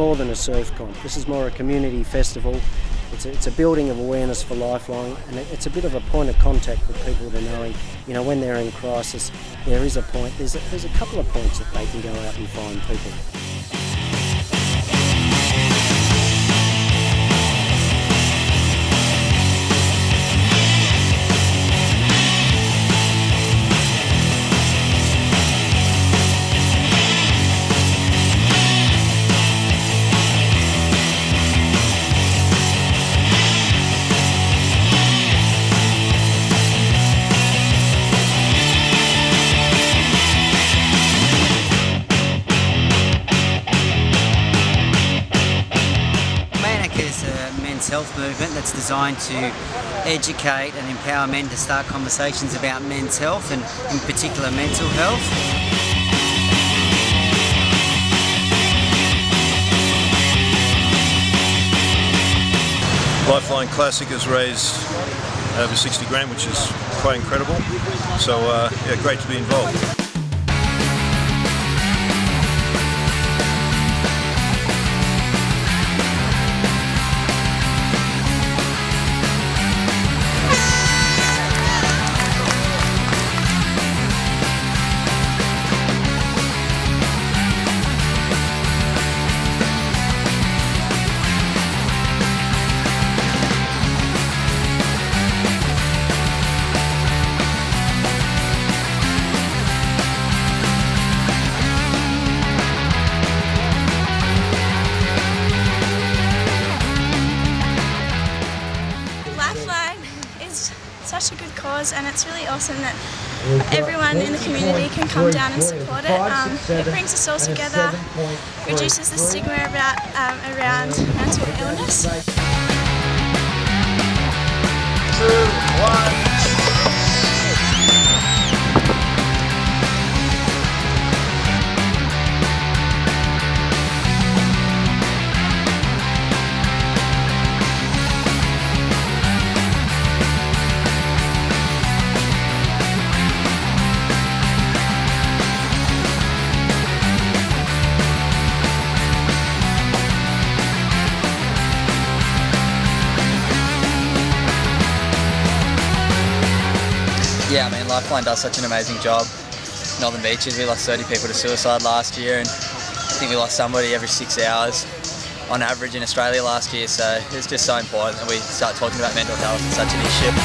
more than a surf comp. This is more a community festival. It's a, it's a building of awareness for Lifeline, and it, it's a bit of a point of contact with people to knowing, you know, when they're in crisis, there is a point. There's a, there's a couple of points that they can go out and find people. Health movement that's designed to educate and empower men to start conversations about men's health and in particular mental health. Lifeline Classic has raised over 60 grand, which is quite incredible. So uh, yeah, great to be involved. Such a good cause and it's really awesome that everyone in the community can come down and support it. Um, it brings us all together, reduces the stigma about um, around mental illness. Two, one. Yeah, I mean, Lifeline does such an amazing job. Northern Beaches, we lost 30 people to suicide last year, and I think we lost somebody every six hours on average in Australia last year, so it's just so important that we start talking about mental health. It's such an issue.